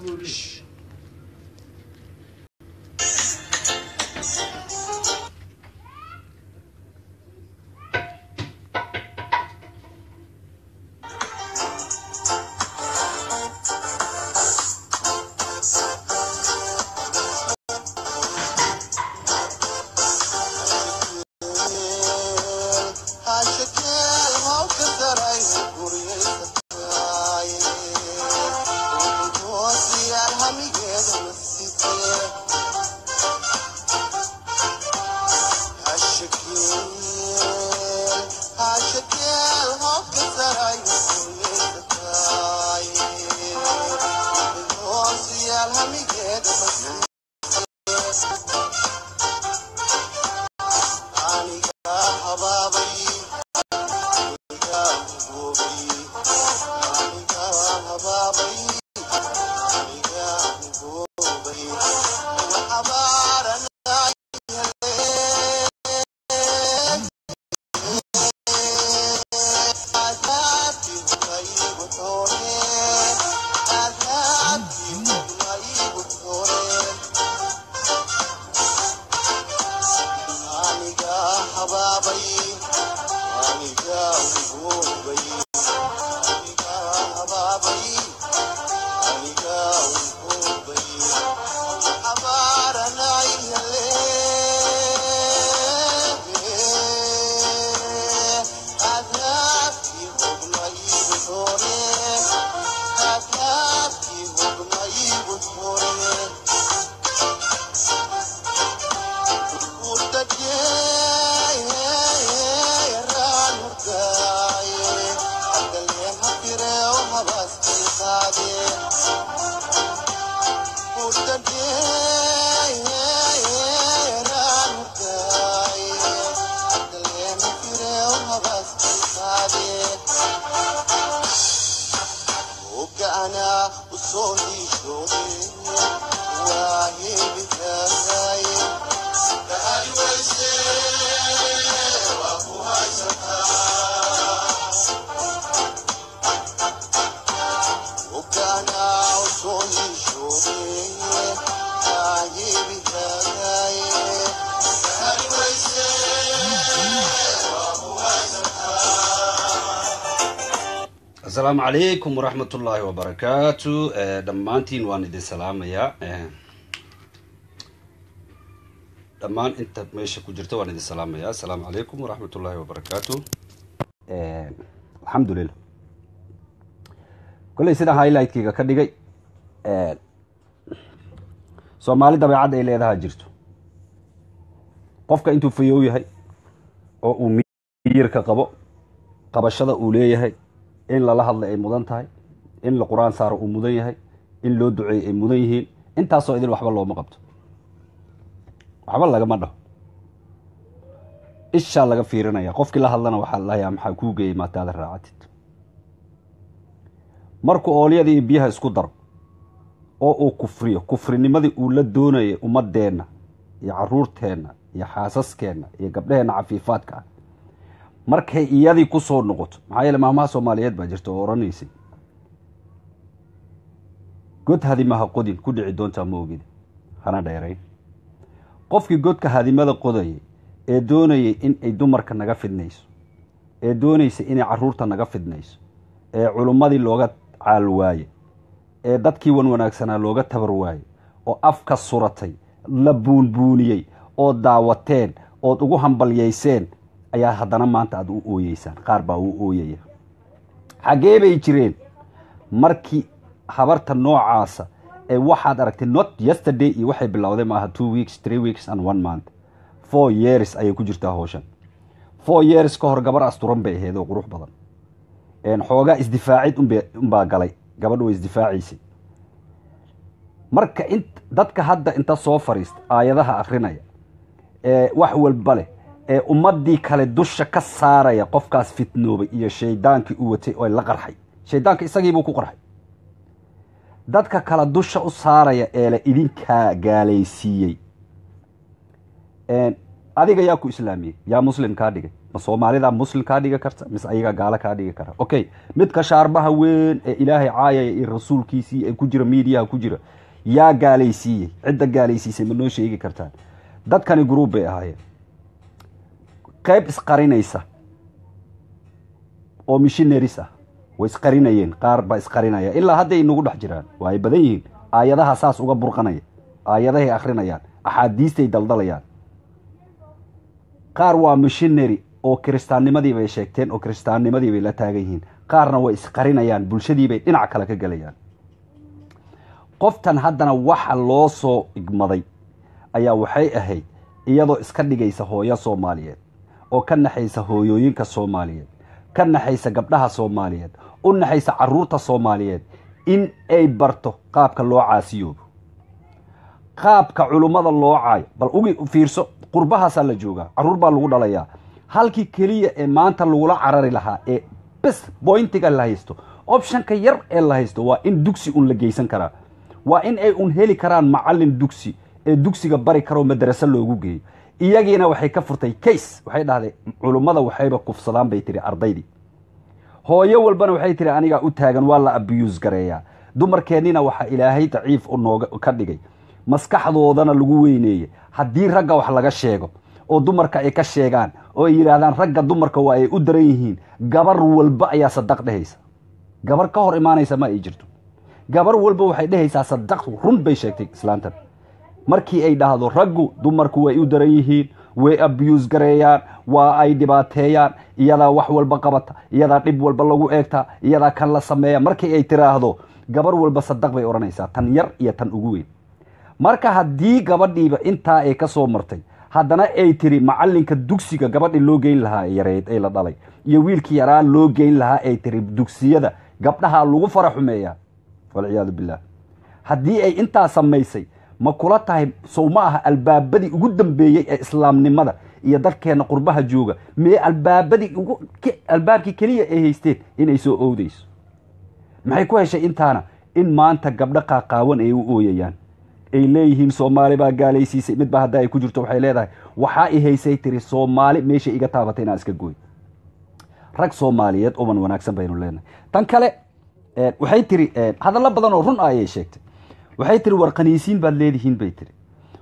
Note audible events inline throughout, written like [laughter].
kıvırır. Şşş. Asalaamu calaykum waraxmat ullaahi wabarakaatu dhammaantiin waan idin salaamayaa dhammaan inta meesha ku jirta waan idin salaamayaa asalaamu calaykum waraxmat ullaahi wabarakaatu alxamdulilah kolley sidaan highlightkeyga ka dhigay. Soomaali dabeecad ay leedaha jirto. Qofka intuu fayow yahay oo uu miyirka qabo qabashada uu leeyahay in lala hadlay ay mudan tahay in la qur'aan saaro uu mudan yahay in loo duceeyo ay mudan yihiin intaasoo idin waxba looma qabto. Waxba lagama dhaho. Ishaa laga fiirinaya qofkii la hadlana waxaa lalahayaa maxaa kuu geeyay maataada raacatid? Markuu oolyada iyo biyaha isku daro oo uu kufriyo kufrinimadii uu la doonayay ummadeenna iyo caruurteenna iyo xaasaskeenna iyo gabdhaheenna cafiifaadka ah markay iyadii ku soo noqoto. Maxaa yeele maamaha soomaaliyeed baa jirta oo odhanaysay god hadimaha qodin ku dhici doontaa ma ogida hana dheerayn. Qofkii godka hadimada qodayay ee doonayay in ay dumarka naga fidnayso ee doonaysay inay carruurta naga fidnayso ee culummadii looga caal waaye ee dadkii wan wanaagsanaa looga tabar waaye oo afka suratay la buunbuuniyey oo daawateen ood ugu hambalyayseen ayaa haddana maanta aada u ooyeysaan qaar baa u ooyaya xaggee bay jireen markii habarta noocaasa ee waxaad aragtay not yesterday iyo waxay bilowday maaha two weeks three weeks and one month. Four years ayay ku jirtaa howshan four years ka hor gabar asturan bay ahayd oo qurux badan. Xoogaa isdifaacid unbaa galay. Gabadha way isdifaaciysay marka dadka hadda inta soo fariista aayadaha akrinaya ee wax walba leh ee ummadii kale dusha ka saaraya qofkaas fitnoobay iyo shaydaankii u watay oo la qarxay. Shaydaanka isagiibuu ku qarxay. Dadka kale dusha u saaraya ee la idinkaa gaalaysiiyey. Adiga yaa ku islaamiyey yaa muslim kaa dhigay ma soomaalidaa muslim kaa dhigi karta mise ayagaa gaalo kaa dhigi kara. Okay midka shaarbaha weyn ee ilaahay caayaya iyo rasuulkiisii ee ku jira miidiyaha ku jira yaa gaalaysiiyey cidda gaalaysiisay ma noo sheegi kartaan. Dadkani gruub bay ahaayeen qayb isqarinaysa oo missionaries ah way isqarinayeen qaar baa isqarinaya. Ilaa hadday inagu dhex jiraan waa ay badan yihiin. Aayadaha saas uga burqanaya aayadahay akrinayaan axaadiistay daldalayaan. Qaar waa missionary oo kiristaannimadii bay sheegteen oo kiristaannimadii bay la taagan yihiin. Qaarna way isqarinayaan bulshadiibay dhinac kale ka gelayaan. Qoftan haddana waxa loo soo igmaday ayaa waxay ahayd iyadoo iska dhigaysa hooyo soomaaliyeed oo ka naxaysa hooyooyinka soomaaliyeed ka naxaysa gabdhaha soomaaliyeed u naxaysa carruurta soomaaliyeed in ay barto qaabka loo caasiyoobo. Qaabka culummada loo caayo bal ugi fiirso qurbahaasaa la joogaa carruur baa lagu dhalayaa. Halkii keliya ee maanta lagula carari lahaa ee bes boyntiga la haysto optionka yar ee la haysto waa in dugsi un la geysan karaa. Waa in ay un heli karaan macallin dugsi ee dugsiga bari karoo madraso loogu geeyo iyagiina waxay ka furtay case. Waxay dhahday culummada waxayba kufsadaan bay tiri ardaydii hooyo walbana waxay tiri anigaa u taagan waa la abiyuus gareeyaa. Dumarkeennina waxaa ilaahay daciif u nooga ka dhigay. Maskaxdoodana lagu weyneeyey. Haddii ragga wax laga sheego oo dumarka ay ka sheegaan oo ay yidhaahdaan ragga dumarka waa ay u daran yihiin. Gabar walba ayaa sadaq dhehaysa gabar ka hor imaanaysa ma ay jirto. Gabar walba waxay dhehaysaa sadaq run bay sheegtay islaantan markii ay dhahdo raggu dumarku way u daran yihiin way abiyuus gareeyaan waa ay dhibaateeyaan iyadaa wax walba qabata iyadaa dhib walba lagu eegtaa iyadaa kan la sameeya. Markii ay tiraahdo gabar walba sadaq bay odhanaysaa tan yar iyo tan ugu weyn. Marka haddii gabadhiiba intaa ay ka soo martay haddana ay tiri macallinka dugsiga gabadhii loo geyn lahaa yareed ee la dhalay iyo wiilkii yaraa loo geyn lahaa ay tiri dugsiyada gabdhahaa lagu fara xumeeyaa walciyaadu billaah haddii ay intaa samaysay ma kula tahay sow ma aha albaabadii ugu dambeeyey ee islaamnimada iyo dadkeenna qurbaha jooga? Mee albaabadii ugu albaabkii keliya ay haysteen inay soo oodayso? Maxay ku heshay intaana in maanta gabdho qaaqaawan ay u ooyayaan? Ay leeyihiin soomaali baa gaalaysiisay midba hadda ay ku jirto waxay leedahay waxaa i haysay tiri soomaali meesha iga taabatay inaan iska gooy. Rag soomaaliyeed uban wanaagsan baynu leenahay. Tan kale waxay tiri hadallo badan oo run ah ayay sheegtay waxay tiri war khaniisiin baad leedihiin bay tiri.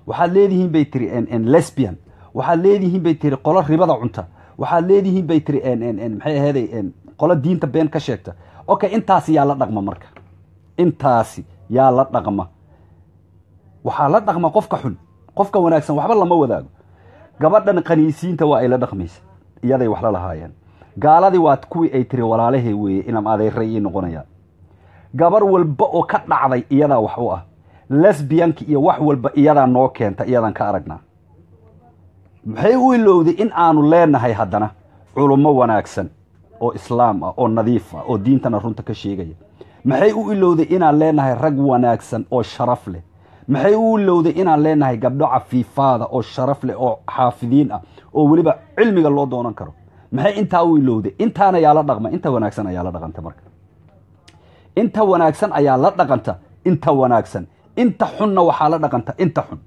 Waxaad leedihiin bay tiri lesbian. Waxaad leedihiin bay tiri qolo ribada cunta. Waxaad leedihiin bay tiri maxay aheeday qolo diinta been ka sheegta. Okay intaasi yaa la dhaqma marka. Intaasi yaa la dhaqma. Waxaa la dhaqma qofka xun qofka wanaagsan waxba lama wadaago. Gabadhan khaniisiinta waa ay la dhaqmaysa iyaday wax la lahaayeen. Gaaladii waa kuwii ay tiri walaalahey weeye inam adeeray ii gabar walba oo ka dhacday iyadaa wax u ah. Lesbiyanka iyo wax walba iyadaa noo keenta iyadaan ka aragnaa maxay u ilowday in aanu leenahay haddana? Culummo wanaagsan oo islaam ah oo nadiif ah oo diintana runta ka sheegaya. Maxay u ilowday inaan leenahay rag wanaagsan oo sharaf leh? Maxay u ilowday inaan leenahay gabdho cafiifaada oo sharaf leh oo xaafidiin ah oo weliba cilmiga loo doonan karo? Maxay intaa u ilowday intaana yaa la dhaqma inta wanaagsan ayaa la dhaqanta marka inta wanaagsan ayaa la dhaqanta. Inta wanaagsan. Inta xunna waxaa la dhaqanta. Inta xun.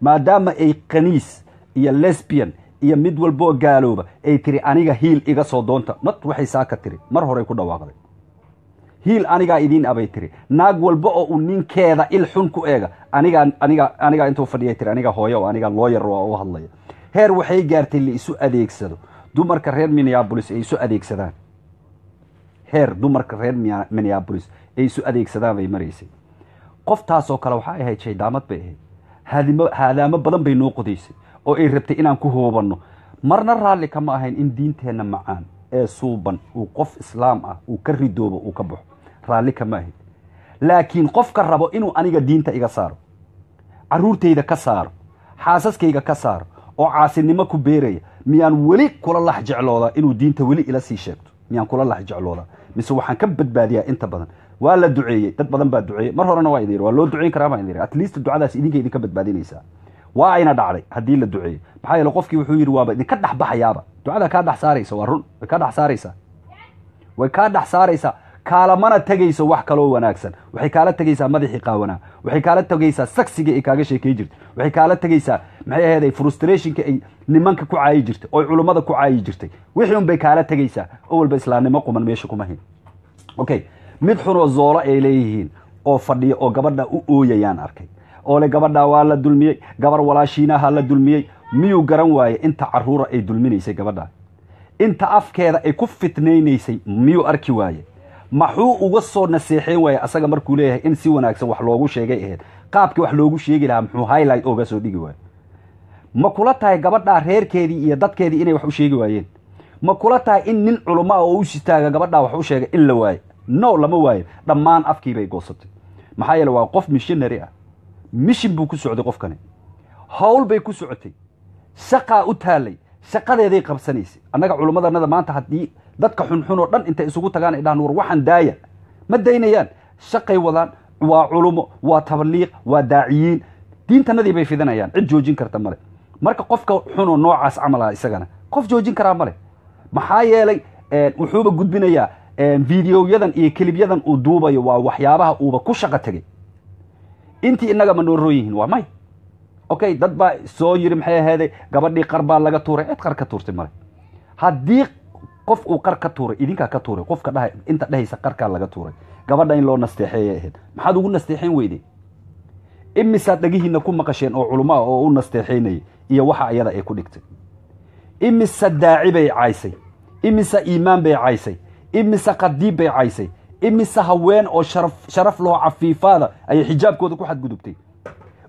Maadaama ay kaniis iyo lesbian iyo mid walboo gaalooba ay tiri aniga hiil iga soo doonta. Nod waxay saa ka tiri. Mar horey ku dhawaaqday. Hiil anigaa idiin abay tiri. Naag walba oo uu ninkeeda il xun ku eega anigaa aniga anigaa intuu fadhiyay tiri. Aniga hooyo oo aniga looyar oo u hadlaya. Heer waxay gaartay la isu adeegsado. Dumarka reer minneabolis ay isu adeegsadaan heer dumarka reer minneabolis ay isu adeegsadaan bay maraysay qoftaasoo kale waxaa ahayd shaydaamad bay ahayd. Haadaamo badan bay noo qodaysay oo ay rabtay inaan ku hoobanno. Marna raalli kama ahayn in diinteenna macaan ee suuban uu qof islaam ah uu ka ridoobo uu ka baxo. Raalli kama ahayd laakiin qofka rabo inuu aniga diinta iga saaro carruurtayda ka saaro xaasaskayga ka saaro oo caasinimo ku beeraya miyaan weli kula lax jecloodaa inuu diinta weli ila sii sheegto. Miyaan kula lax jecloodaa mise waxaan ka badbaadiyaa inta badan. Waa la duceeyey dad badan baa duceeyey. Mar horena waa idin waa loo duceyn karaa baa idin at least ducadaas idinka idinka badbaadinaysaa. Waa ayna dhacday haddii la duceeyey. Maxaa yeele qofkii wuxuu yidhi waaba idinka dhex baxayaaba ducada kaa dhex saaraysa waa run. Way kaa dhex saaraysaa way kaa dhex saaraysaa kaalamana tegayso wax kaloo wanaagsan. Waxay kaala tegaysaa madaxii qaawanaa waxay kaala tegaysaa sagsiga ay kaaga sheekay jirtay. Waxay kaala tegaysaa maxay aheeday frustrationka ay nimanka ku caayi jirtay oo culummada ku caayi jirtay. Wixii un bay kaala tegaysaa oo walba islaamnimo quman meesha kuma hin. Okay mid xunoo zoolo ay leeyihiin oo fadhiya oo gabadha u ooyayaan arkay. Oo le gabadhaa waa la dulmiyey gabar walaashiinaha la dulmiyey. Miyuu garan waaye inta caruura ay dulminaysay gabadhaa inta afkeeda ay ku fitnaynaysay miyuu arki waaye maxuu uga soo naseexeyn waaye asaga markuu leeyahay in si wanaagsan wax loogu sheegay ahayd qaabkii wax loogu sheegi lahaa muxuu highlight ooga soo dhigi waaye ma kula tahay gabadhaa reerkeedii iyo dadkeedii inay wax u sheegi waayeen? Ma kula tahay in nin culamo ah oo u sitaaga gabadhaa wax u sheegay in la waayo? No lama waayo. Dhammaan afkii bay goosatay. Maxaa yeele waa qof missionary ah. Mishin buu ku socday qofkani. Howl bay ku socotay. Shaqaa u taalay. Shaqadeeday qabsanaysay. Annaga culummadanada maanta haddii dadka xunxun oo dhan intay isugu tagaan ay dhahaan war waxaan daaya. Ma daynayaan. Shaqay wadaan waa culumo waa tabliiq waa daaciyiin. Diintanadii bay fidinayaan cid joojin karta male marka qofka xunoo noocaas camal ah isagana qof joojin karaa male maxaa yeelay wuxuuba gudbinayaa videoyadan iyo kelibyadan uu duubayo waa waxyaabaha uuba ku shaqo tegay intii inaga ma nooroo yihiin waa may. Okay dad baa soo yiri maxay aheeday gabadhii qar baa laga tuuray. Cid qar ka tuurtay male haddii qof uu qar ka tuuray idinkaa ka tuuray qofka dhaha inta dhehaysa qarkaa laga tuuray. Gabadha in loo nasteexeeyay ahayd. Maxaad ugu nasteexeyn weyday imisaad dhagihiina ku maqasheen oo culamo ah oo u nasteexeynayay iyo waxa ayada ay ku dhigtay? Imisa daaci bay caysay? Imisa iimaan bay caysay? Imise qadiib bay caysay? Imise haween oo sharaf loo cafiifaada ayay xijaabkooda ku xadgudubtay?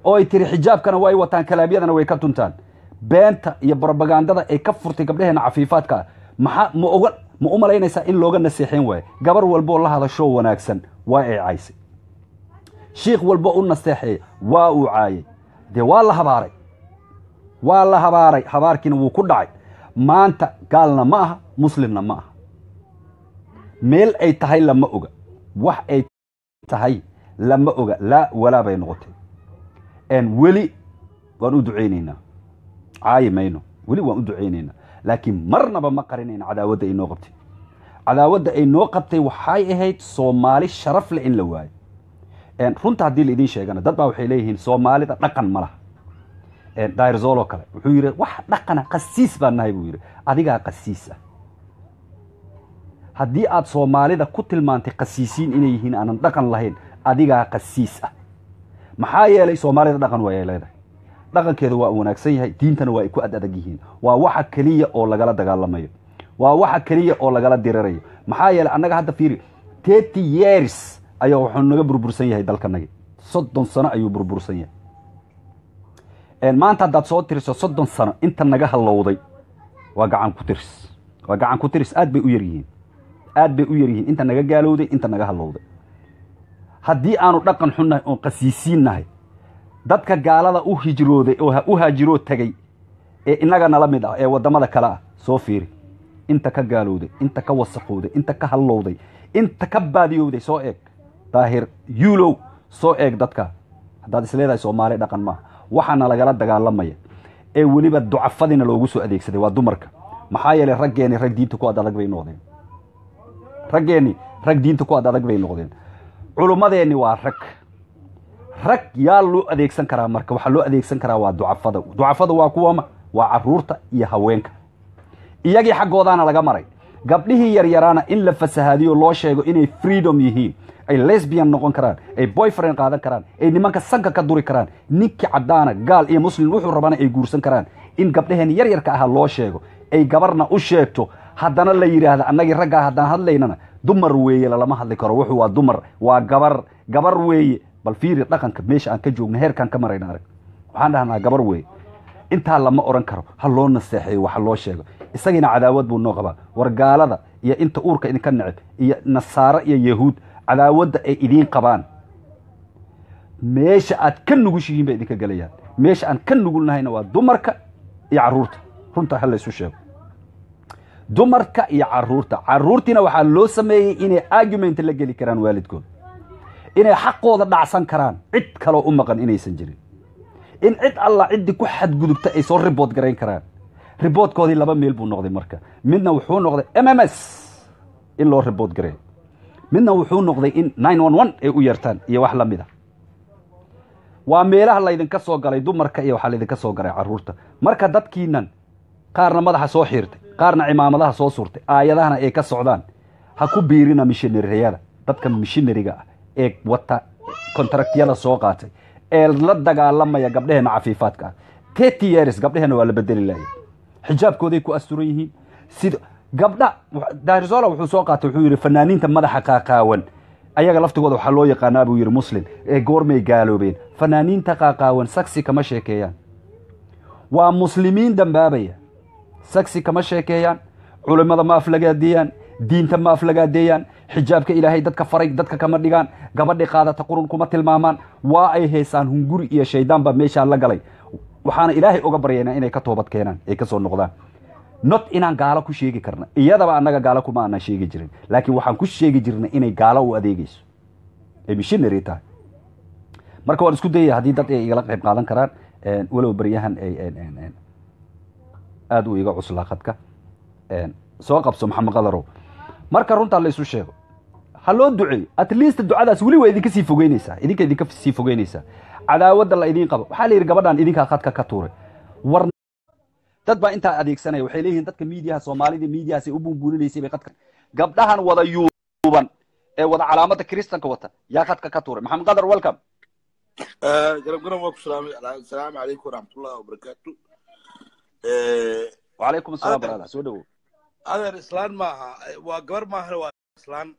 Oo ay tiri xijaabkana way wataan kalaabyadana way ka tuntaan. Beenta iyo brobagandada ay ka furtay gabdhaheena cafiifaadka ah maxaa ma ma u malaynaysaa in looga naseexeyn waayo gabar walboo la hadashoo wanaagsan waa ay caysay shiikh walbo u naseexeeya waa uu caayay dee waa la habaaray. Waa la habaaray habaarkiina wuu ku dhacay. Maanta gaalna ma aha muslimna ma aha. Meel ay tahay lama oga. Wax ay tahay lama oga. Laa walaa bay noqotay. Weli waan u ducaynaynaa caayi mayno. Weli waan u ducaynaynaa laakiin marnaba ma qarinayna cadaawadda ay noo qabtay. Cadaawadda ay noo qabtay waxay ahayd soomaali sharaf leh in la waayo. Runta haddii la idiin sheegana dad baa waxay leeyihiin soomaalida dhaqan ma laha. Dairzolo kale wuxuu yidhi wax dhaqana qasiis baan nahay buu yidhi. Adigaa qasiis ah. Haddii aad soomaalida ku tilmaantay qasiisiin inay yihiin aanan dhaqan lahayn adigaa qasiis ah. Maxaa yeelay soomaalida dhaqan waa ay leedahay dhaqankeeda waa wanaagsan yahay diintana waa ay ku ad adag yihiin. Waa waxa keliya oo lagala dagaalamayo. Waa waxa keliya oo lagala dirirayo maxaa yeelay annaga hadda fiiri thirty years ayaa wuxuu naga burbursan yahay dalkanagi soddon sano ayuu burbursan yahay. Maanta haddaad soo tiriso soddon sano inta naga hallowday waa gacan ku tiris. Waa gacan ku tiris. Aad bay u yar yihiin. Aad bay u yar yihiin. Inta naga gaalowday inta naga hallowday. Haddii aanu dhaqan xunnahay oon qasiisiin nahay dadka gaalada u hijrooday oo u haajiroo tegey ee inaga nala mid ah ee waddamada kale ah soo fiiri. Inta ka gaalowday inta ka wasaqowday inta ka hallowday inta ka baadiyowday soo eeg. Daahir yuulow soo eeg dadka. Haddaad is leedahay soomaali dhaqan maaha waxaana lagala dagaalamaya ee weliba ducafadiina loogu soo adeegsaday waa dumarka. Maxaa yeelay raggeeni rag diinta ku ad adag bay noqdeen. Raggeeni rag diinta ku ad adag bay noqdeen. Culummadeenni waa rag rag yaa loo adeegsan karaa? Marka waxaa loo adeegsan karaa waa ducafada. Ducafada waa kuwama waa carruurta iyo haweenka. Iyagii xaggoodaana laga maray. Gabdhihii yaryaraana in la fasahaadiyo loo sheego inay freedom yihiin. Ay lesbian noqon karaan ay boyfriend qaadan karaan ay nimanka sanka ka duri karaan. Ninkii caddaana gaal iyo muslim wuxuu rabana ay guursan karaan. In gabdhaheen yaryarka aha loo sheego ay gabarna u sheegto haddana la yidhaahda annagii raggaa haddaan hadlaynana dumar weeye lalama hadli karo. Wuxuu waa dumar waa gabar gabar weeye bal fiiri dhaqanka meesha aan ka joogno heerkaan ka marayna arag waxaan dhahnaa gabar weeye intaa lama odhan karo ha loo naseexeeyo waxa loo sheego. Isagiina cadaawad buu noo qabaa. War gaalada iyo inta uurka idinka neceb iyo nasaaro iyo yahuud cadaawadda ay idiin qabaan. Meesha aad ka nugushihiin bay idinka gelayaan. Meesha aan ka nugulnahayna waa dumarka iyo carruurta runta ha laysu sheego. Dumarka iyo carruurta caruurtiina waxaa loo sameeyey inay argument la geli karaan waalidkooda inay xaqooda dhacsan karaan cid kaloo u maqan inaysan jirin. In cid alla ciddii ku xadgudubta ay soo ribood garayn karaan. Riboodkoodii laba meel buu noqday marka. Midna wuxuu noqday m m s in loo ribood gareeyo midna wuxuu noqday in ay u yeertaan iyo wax la mid a waa meelaha laydinka soo galay dumarka iyo waxaa laydinka soo galay carruurta marka dadkiinan qaarna madaxa soo xiirtay qaarna cimaamadaha soo surtay aayadahana ay ka socdaan. Ha ku biirina mishinariyada dadka mishinariga ah ee wata kontraktiyada soo qaatay. Ee la dagaalamaya gabdheheena cafiifaadka. Ah thirty years gabdheheena waa la bedeli laayay xijaabkooday ku asturan yihiin sida gabdha darisola wuxuu soo qaatay wuxuu yidhi fanaaniinta madaxa qaaqaawan. Ayaga laftigooda waxaa loo yaqaanaa buu yidhi muslim. Ee goormay gaaloobeen. Fanaaniinta qaaqaawan saksi kama sheekeeyaan. Waa muslimiin dambaabaya. Saksi kama sheekeeyaan. Culimmada ma aflagaadeeyaan diinta ma aflagaadeeyaan xijaabka ilaahay dadka faray dadka kama dhigaan gabadhi qaadata qurun kuma tilmaamaan waa ay haysaan hunguri iyo shaydaan baa meeshaan la galay. Waxaana ilaahay oga baryaynaa inay ka toobad keenaan ay ka soo noqdaan. Not inaan gaalo ku sheegi karna iyadaba annaga gaalo kuma aanan sheegi jirin laakiin waxaan ku sheegi jirnay inay gaalo u adeegeyso ay mishinary tahay. Marka waan isku dayaya haddii dad ay igala qayb qaadan karaan walow baryahan aada u iga cuslaa khadka. Soo qabso maxamed qadarow marka runtaa la isu sheego. Ha loo duceeyo at least ducadaas weli waa idinka sii fogeynaysaa idinka idinka sii fogeynaysaa. Cadaawadda la idiin qabo. Waxaa la yidhi gabadhan idinkaa khadka ka tuuray. War dad baa intaa adeegsanaya waxay leeyihiin dadka miidiyaha soomaalida miidiyahaasay u buunbuuninaysay bay khadka gabdhahan wada yuuban ee wada calaamada kristanka wata yaa khadka ka tuuray. Maxamed qadar welcome. Garab garan waa ku salaamay asalaamu calaykum waraxmatullahi wabarakaatu wacalaykum assalam brada soo dhawow adeer islaan maaha. Waa gabar maahane waa islaan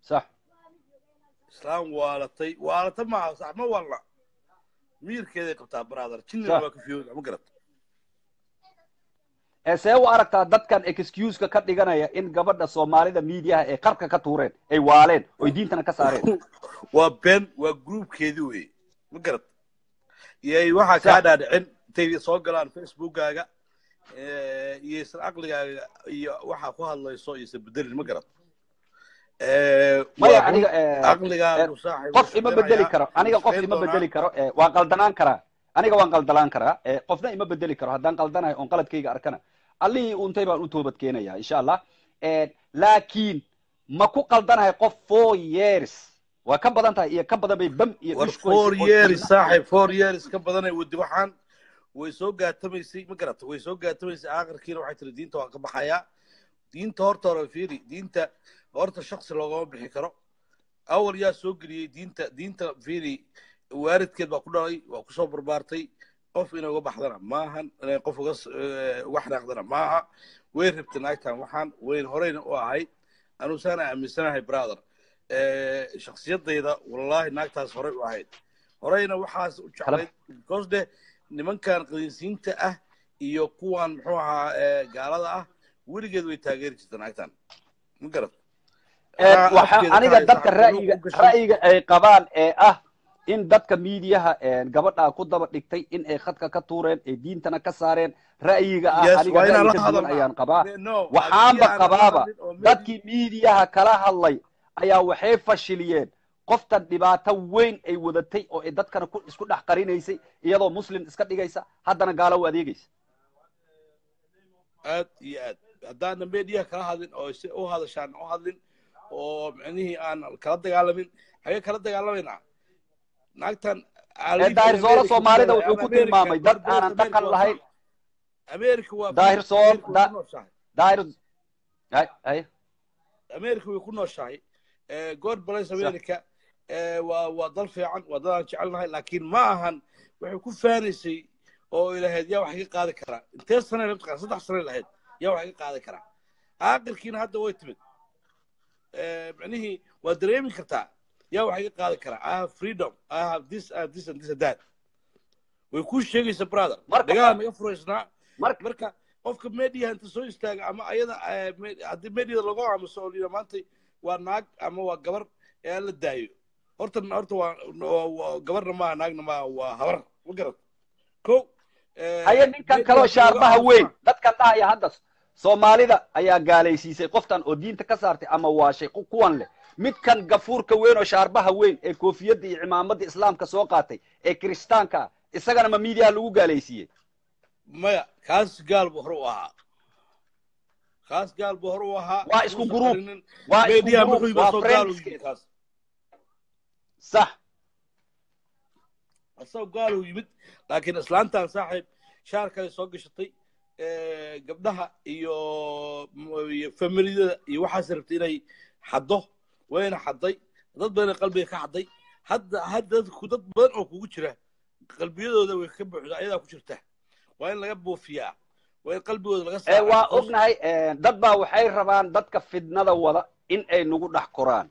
sax. Islaan waalatay. Waalata maaha sax. Ma waalna miirkeeday qabtaa brother. Jinnina waa ka fiyooda ma garata ee see u aragtaa dadkan excuseka ka dhiganaya in gabadha soomaalida miidiyaha ay qarka ka tuureen ay waaleen oy diintana ka saareen. [laughs] Waa been waa groupkeedii wey ma garata iyo waxaa kaa dhaadhicin intay soo galaan facebookkaaga iyo isla caqligaaga iyo waxaa ku hadlayso iyo isbedelin ma maya aniga saaxiib qof ima bedeli karo aniga qof ima bedeli karo waan qaldanaan karaa. Aniga waan qaldanaan karaa qofna ima bedeli karo haddaan qaldanahay oon qaladkayga arkana. Allihii uuntay baan u toobad keenaya insha allah laakiin ma ku qaldanahay qof four years. Waa ka badan tahay iyo ka badan bay bam iyo war four years saaxiib four years ka badanay wadi waxaan way soo gaatamaysay ma garata way soo gaatamaysay aakhirkiina waxay tiri diinta waan ka baxayaa diinta horta hore fiiri diinta horta shaksi loogama bixi karo. Awal yaa soo geliyey diinta diinta fiiri waaridkeed baa ku dhalay waa ku soo barbaartay. Qof inay uga baxdana maahan inay qof uga uga xanaaqdana maaha. Way rabtay naagtan waxaan wayn horeyna u ahayd anuusaana aaminsanahay brother. Shaksiyadayda wallahi naagtaas horey u ahayd. Horeyna waxaas u jeclayd because de nimankan qadiinsiinta ah iyo kuwan muxuu ahaa gaalada ah weligeed way taageeri jirta naagtan ma garat aniga dadka ra'yiga ra'yiga ay qabaan ee ah in dadka miidiyaha gabadhaa ku daba dhigtay in ay khadka ka tuureen ay diintana ka saareen. Ra'yiga ah aniga ra'yi ka duwan ayaan qabaa. Waxaanba qabaaba dadkii miidiyaha kala hadlay ayaa waxay fashiliyeen qoftan dhibaato weyn ay wadatay oo ay dadkana isku dhex qarinaysay iyadoo muslim iska dhigaysa haddana gaalo u adeegaysa. Aad iyo aad. Haddaana mediyaha kala hadlin oo si u hadashaan u hadlin oo micnihii aan kala dagaalamin xagee kala dagaalamayna naagtan daahirsoolo soomaalida wuxuu ku tilmaamay dad aanan dhaqan lahayn. America waa daahir ay america way ku nooshahay. God bless america waa waa dal fiican waa dad aan jecelnahay laakiin ma ahan waxay ku faanaysay oo ilahayd yaa wax iga qaadi karaa intee sane la taqaan saddex sane lahayd yaa wax iga qaadi karaa aakhirkiina hadda way timid. Micnihii waa dareemi kartaa yaa wax iga qaadi karaa i have freedom i have this and this and this and that. Way kuu sheegaysa brother. Dagaal naga furaysnaa marka qofka mediaha inta soo istaaga ama ayada haddii mediada lagu aamuso oo maanta waa naag ama waa gabar ee aan la daayo horta horta waa gabarna maaha naagna maaha waa habar. Ma garat ko haye ninkan kaloo shaarbaha weyn. Dadkan dhahaya hadda soomaalida ayaa gaalaysiisay qoftan oo diinta ka saartay ama waashay kuwan leh. Midkan gafuurka weyn oo shaarbaha weyn ee koofiyadda iyo cimaamadda islaamka soo qaatay ee kiristaanka ah isagana ma miidiyaha lagu gaalaysiiyey? Maya kaas gaal buu hore u ahaa. Kaas gaal buu hore u ahaa. Waa isku qarinin. waa isku iba waa soo gaal u friendskeeda. yimid kaas sax. Asagoo gaal u yimid laakiin islaantan saaxiib shaar kale soo gashatay gabdhaha iyo familiyada iyo waxaas rabtay inay xaddo wayna xadday dad badan qalbiga ka xadday. Hadda hadda dad badan oo kugu jira qalbiyadooda way ka buuxda ayadaa ku jirta. Waa in laga buufiyaa waa in qalbigooda laga ee waa ognahay dad baa waxay rabaan dadka fidnada wada in ay nagu dhex koraan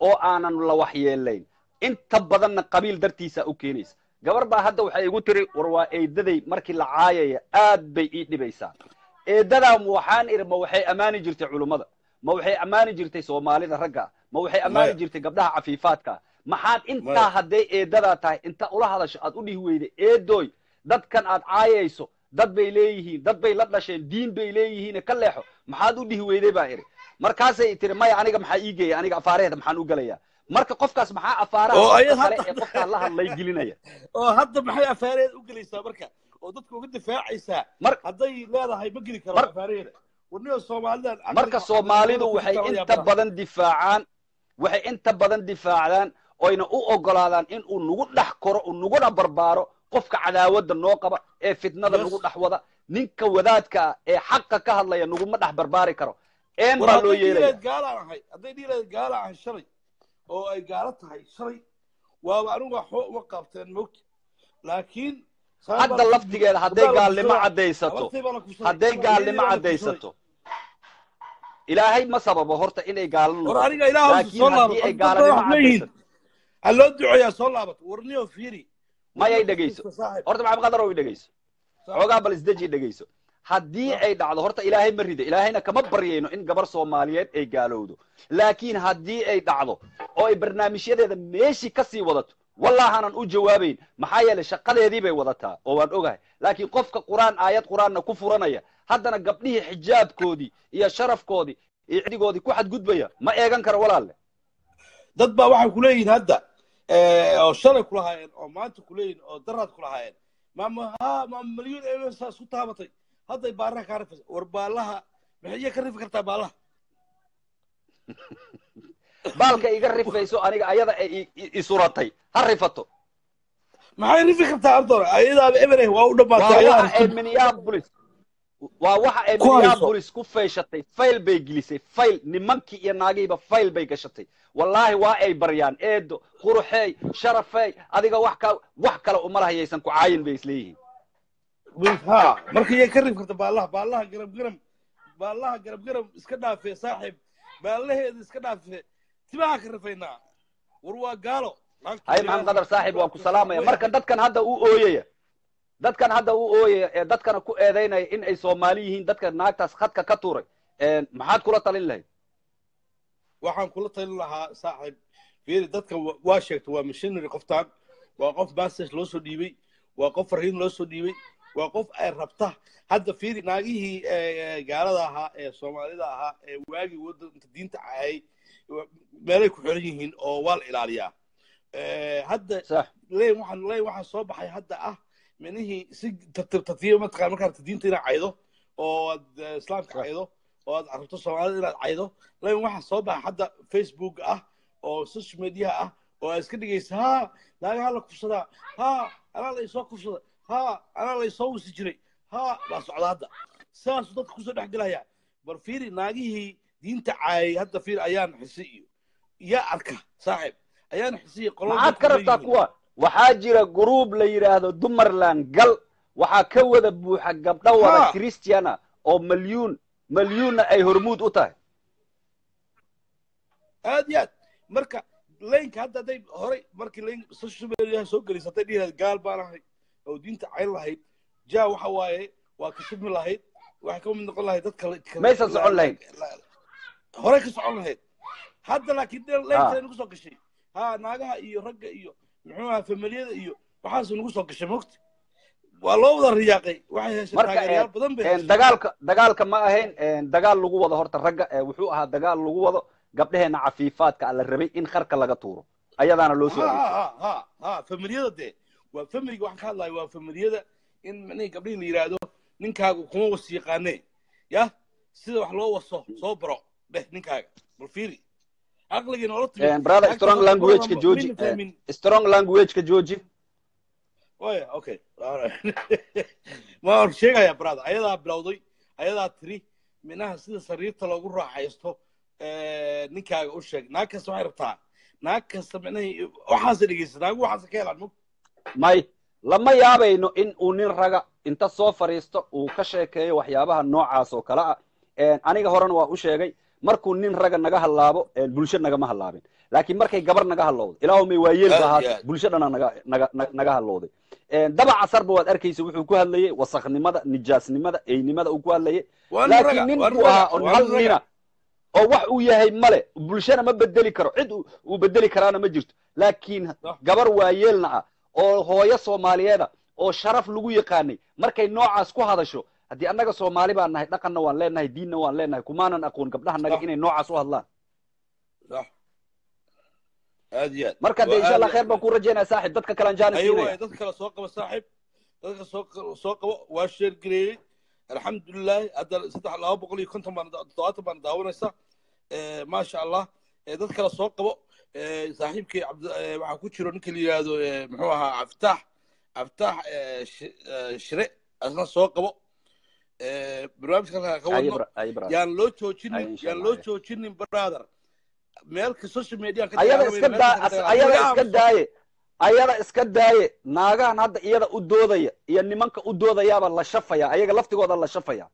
oo aanan la waxyeelayn inta badanna qabiil dartiisa u keenaysa. Gabar baa hadda waxay igu tiri war waa eedaday markii la caayaya aad bay ii dhibaysaa. Eedadaa waxaan idhi ma waxay ammaani jirtay culummada ma waxay ammaani jirtay soomaalida ragga? Ma waxay ammaani jirtay gabdhaha cafiifaadka? Maxaad intaa hadday eedadaa tahay inta ula hadasho aad u dhihi weyday eedooy dadkan aad caayayso dad bay leeyihiin dad bay la dhasheen diin bay leeyihiin ka leexo maxaad u dhihi weyday baa idhi. Markaasay tiri maya aniga maxaa ii geeya aniga afaareheeda maxaan u gelayaa marka qofkaas maxaa afaaraha Oo qofka ayad kale hadda- ee qofkaa la hadlay gelinaya? [laughs] Oo hadda maxay afaareed u gelaysaa marka? Oo dadka uga difaacaysaa mar hadday leedahay ma geli karo afaareeda marka soomaalidu waxay inta badan. difaacaan waxay inta badan difaacdaan oyna u ogolaadaan in uu nagu dhex koro uu naguna barbaaro qofka cadaawadda noo qaba ee fitnada nagu dhex wada ninka wadaadka ah ee xaqa ka hadlaya naguma dhex barbaari karo. Een baa loo yeelaya oo ay gaalo tahay. Shalay waaba anigu waxba uma qaabteen mogta laakiin hadda laftigeeda hadday gaalnimo caddaysato. Hadday gaalnimo caddaysato. ilaahay ma sababo horta inay gaalno aniga laakiin soo laabato duceeyaa soo warniyo fiiri. Mayay dhegayso. horta maxamed qadar oy dhegayso. Xoogaa bal isdeji dhegayso haddii ay dhacdo horta ilaahay ma rida ilaahayna kama baryayno in gabar soomaaliyeed ay gaalowdo. Laakiin haddii ay dhacdo oo ay barnaamijyadeeda meeshii ka sii wadato wallaahanan u jawaabayn. Maxaa yeelay shaqadeedii bay wadataa oo waan ogahay. Laakiin qofka qur'aan aayad qur'aanna ku furanaya haddana gabdhihii xijaabkoodii iyo sharafkoodii iyo cidigoodii ku xadgudbaya ma eegan karo walaalle. Dad baa waxay kuleeyihiin hadda eh, oo shalay kulahaayeen oo maanta kuleeyihin oo daraad kulahaayeen maama ha maama milyuun eesaa isku taabatay hadday baaraha kaa rifaysa war baalaha maxay iya ka rifi kartaa baalaha? [laughs] Baalka iga rifayso aniga ayada i- isuratay ha rifato. Maxay rifi kartaa ardoor ayadaaba ebereh waa u dhammaatay minneapolis. Waa waxa ay minneapolis ku feeshatay fayl bay gelisay fayl nimankii iyo naagihiiba fayl bay gashatay. Wallaahi waa ay baryaan eedo quruxeey sharafeey adiga wax ka wax kale uma lahayaysan ku caayin bay isleeyihiin ha. Marka iyay ka rifi karta garam garam baalaha garam garam iska dhaafee saaxiib baalaheeda iska dhaafee timaha ka rifaynaa. War waa gaalo. Hay maxamed qadar saaxib waan ku salaamaya. Marka dadkan hadda u ooyaya dadkan hadda u ooyaya ee dadkana ku eedaynaya in ay soomaali yihiin dadka naagtaas khadka ka tuuray maxaad kula talin lahayd? Waxaan kula talin lahaa saaxiib fiiri dadka wa- waa sheegta waa missionary qoftaan. Waa qof message loo soo dhiibay waa qof farriin loo soo dhiibay waa qof ay rabta hadda fiiri naagihii gaalada ahaa ee soomaalida ahaa ee waagii waddanka diinta ahayay meelay ku xiran yihiin oo waa la ilaaliyaa hadda leyn waxaan leyn waxaa soo baxay hadda ah minihii si tartiib tartiiba mataqaan markaa rabta diinta inaad caydo oo aad islaamka caydo oo aad rabto soomaalida inaad caydo. Leyn waxaa soo baxay hadda facebook ah oo social media ah oo aad iska dhigaysa ha naagaha la kufsadaa ha anaa la isoo kufsada ha anaa la isoo wisi jiray. Ha baa socda hadda saasuu dadka ku soo dhex gelaya bal fiiri naagihii diinta caayay hadda fiiri ayaan xisi iyo. Yaa arka saaxiib ayaan xisiya qolada maxaad dadku ka rabtaa kuwa? Waxaa jira gruub la yidhaahdo dumarland gal. Waxaa ka wada buuxa gabdho wada christiana oo malyuun malyuunna ay hormuud u tahay. Aad iyo aad. Marka laynka hadda hadday horay markii layn social media soo gelisatay dhihi gaal baan ahay oo diinta cayn lahayd. Ja waxa waaye waa ka shubmi lahayd waxay ka mid noqon lahayd dadka Maysan socon lahayd. la- horay ka socon lahayd. Hadda laakiin Ah. laynka nagu soo gashay. Ha naagaha iyo ragga iyo muxuu ahaa familiyada iyo waxaas nagu soo gashay mogta waa loo wada riyaaqay. Waxay heshay taageerayaal badan bay dagaalka dagaalka ma ahayn dagaal lagu wado horta ragga ee wuxuu ahaa dagaal lagu wado gabdheheena cafiifaadka la rabay in kharka laga tuuro ayadaana loo soo ha ha ha familiyada dee waa familiga waxaan ka hadlayo waa familiyada in micnihii gabdhihii la yidhaahdo ninkaagu kuma wasi yaqaanee. Ya sida wax loo waso soo baro. Dheh ninkaaga bal fiiri. Caqligii noola timid. Eh, brother Naagta strong soo language ka baro, jooji waya okay waan [laughs] sheegaya brother. Ayadaa bilowday ayadaa tiri minaha sida sariirta loogu raaxaysto eh, ninkaaga u sheeg. Naag kasta waxay rabtaa. Naag kasta minaha waxaasa dhegeysa naagu waxaasa ka helaan mug may lama yaabayno in uu nin raga inta soo fadhiisto uu ka sheekeeyo waxyaabaha noocaas oo kale ah. Aniga horena waa u sheegay markuu nin raga naga hallaabo bulsho nagama hallaabin. Laakiin markay gabar naga hallowday ilaahumay waa yeel Aad iyo bahaata aad. bulsho dhana naga naga na- naga hallowday. Dabac casarba waad arkaysa wuxuu ku hadlayey wasakhnimada nijaasnimada eynimada uu ku hadlayay. Laakiin nin buu ahaa waa hal nina oo wax uu yahay male bulshana ma bedeli karo cid uu- bedeli karaana ma jirto. Laakiin gabar waayeelna ah oo hooyo soomaaliyeeda oo sharaf lagu yaqaanay. Markay noocaas ku hadasho haddii annaga soomaali baan nahay dhaqanna waan leenahay diinna waan leenahay kumaanan aqoon gabdhaha naga Sax. inay noocaas u hadlaan. Aad iyo aad. Marka dee insha allah kheer baan ku rajaynaya saaxib dadka kalean jaanis siinaya. dad kale soo qaba saaxib. Dadka soo soo qabo waa sheer gareeyey alxamdulilahi hadda saddex laba boqol iyo konton baan daawanaysa. Eh, maasha allah. Eh, dad kale soo qabo saaxiibkii cabdi eh, waxaa ku jiro ninka la yidhaahdo eh, muxuu ahaa eh, Shi- eh, shire asna soo qabo. Eh, barnaamijka halkaa ka wadno yaan loo joojinin yaan loo joojinin brother. Meelka social media ka ayada iska daa ayada iska daaye ayada iska daaye naagahan hadda iyada u doodaya iyo nimanka u doodayaaba la shafaya ayaga laftigooda la shafaya.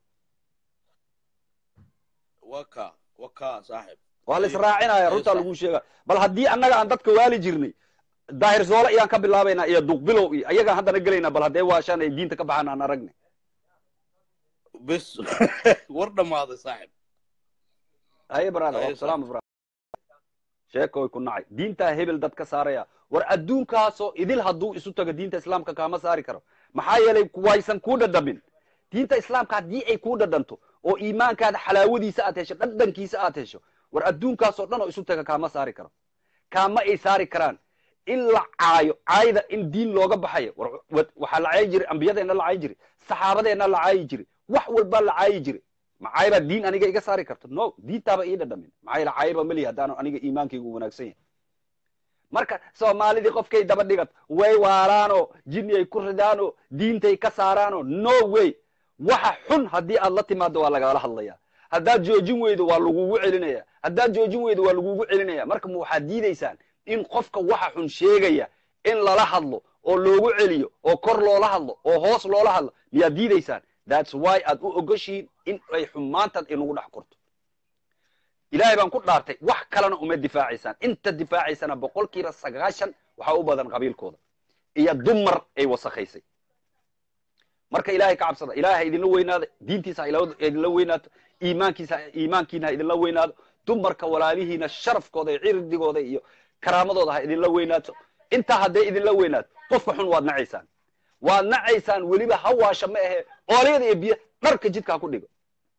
Waka waka saaxib waa la israacinaya runtaa lagu sheega bal haddii annaga aan dadka waali jirnay daahir soole iyaan ka bilaabaynaa iyo duqbilow iyo ayagaan haddana gelaynaa bal haddee waashaan ay diinta ka baxaan aan aragnay. Bes [laughs] war dhammaaday saaxib. Haye brother salaam brother sheeko way ku nacay. Diintaa hebel dad ka saaraya. War adduunkaasoo idil hadduu isu tago diinta islaamka kaama saari karo. Maxaa yeelay waysan kuu dhadhamin diinta islaamka haddii ay kuu dhadhanto oo iimaankaada xalaawadiisa aad hesho dhadhankiisa aad hesho war adduunkaasoo dhan oo isu taga kaama saari karo. Kaama ay saari karaan. In la caayo caayda in diin looga baxayo. Waxaa la caayi jiray ambiyadeenna la caayi jiray saxaabadeenna la caayi jiray wax walbaa la caayi jiray maxay baa diin aniga iga saari karto? No diintaaba ii dhadhamin. Maxaa yeele caayba melihi haddaanu aniga iimaankaygu wanaagsan yahay. Marka soomaalidii qofkay daba dhigat way waaraanoo jinni ay ku ridaanoo diintay ka saaraanoo no way. Waxa xun haddii aad la timaado waa lagala hadlaya haddaad joojin weydo waa lagugu celinaya haddaad joojin weydo waa lagugu celinaya marka ma waxaad diidaysaan in qofka waxa xun sheegaya in lala hadlo oo loogu celiyo oo kor loola hadlo oo hoos loola hadlo miyaad diidaysaan? Thats why aad u ogoshihiin in ay xumaantan inagu dhex korto. Ilaahay baan ku dhaartay wax kalena uma difaacaysaan. Inta difaacaysana boqolkiiba sagaashan waxaa u badan qabiilkooda. Iyo dumar ay wasakhaysay marka ilaahay ka cabsada ilaahay ha idinla weynaado diintiisa ha ila- idinla weynaato iimaankiisa iimaankiina ha idinla weynaado dumarka walaalihiina sharafkooda iyo cirdigooda iyo karaamadooda ha idinla weynaato intaa hadday idinla weynaato qofka xun waad nacaysaan. Waad nacaysaan weliba hawaasha ma ahe oolyada iyo biyo dharka jidka ha ku dhigo.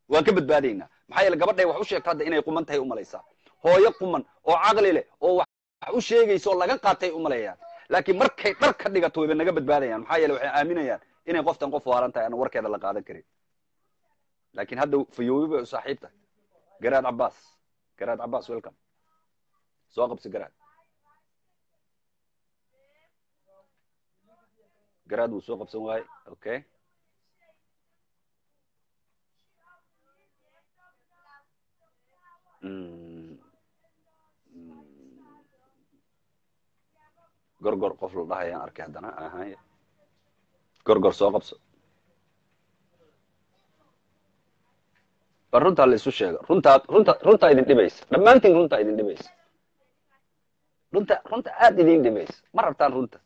Waan ka badbaadaynaa maxaa yeele gabadhay wax u sheegto hadda inay quman tahay umalaysaa hooyo quman oo caqli leh oo wax u sheegaysa oo laga qaatay umalayaan laakiin markay dhar ka dhigato wayba naga badbaadayaan. Maxaa yeele waxay aaminayaan inay qoftan qof waaran tahay aan warkeeda la qaadan karin. Laakiin hadda fayoobi bay u saaxiib tahay. Garaad cabbaas. Garaad cabbaas welcome. Soo qabsi garaad garaad wuu soo qabsan waaye okay Mm. Mm. gorgor qof la dhahayaan arkay haddana gorgor soo qabso bal runtaa la isu sheega runtaa runta runtaa idin dhibaysa dhammaantiin runtaa idin dhibaysa runta runta aad idin dhibaysa ma rabtaan runta.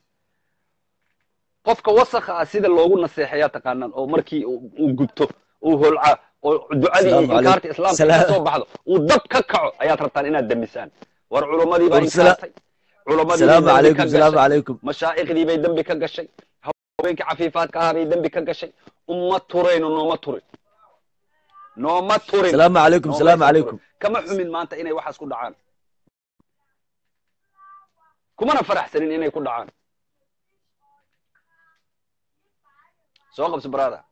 Qofka wasakha ah sida loogu naseexayaa taqaanaan oo markii uu gubto uu holca oo ducadii iyo inkaarta islaamka ka soo baxdo uu dab ka kaco ayaad rabtaan inaad damisaan war culammadii baa inkaartay salaamu bay dembi ka gashay mashaaikhdii bay dembi ka gashay haweenkii cafiifaadka ahaa bay dembi ka gashay uma turayno nooma turin nooma turin salaamu calaykum salaamu calaykum kama xumin maanta inay waxaas ku dhacaan kumana faraxsanin inay ku dhacaan soo qabso brother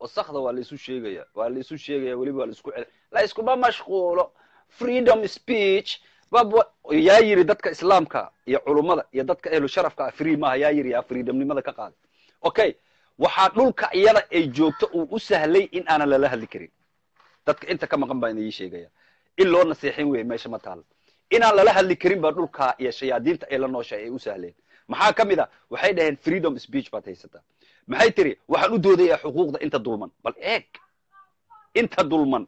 wasakda waa laisu sheegaya waa laisu sheegaya weliba waa la isku cel la iskuma mashquulo freedom speech yaa yiri dadka islaamka iyo culummada iyo dadka ehlu sharafka ah free maaha yaa yiri freedomnimada ka qaaday okay waxaa dhulka iyada ay joogto uu u sahlay in aanan lala hadli karin. Dadka inta ka maqan baan idin sheegaya. In loo naseexin weeye meesha ma taalo inaan lala hadli karin baa dhulka iyo shayaadiinta ay la nooshay ay u sahleen. Maxaa ka mid a waxay dhaheen freedom speech baad haysataa maxay tiri? Waxaan u doodayaa xuquuqda inta dulman. Bal eeg inta dulman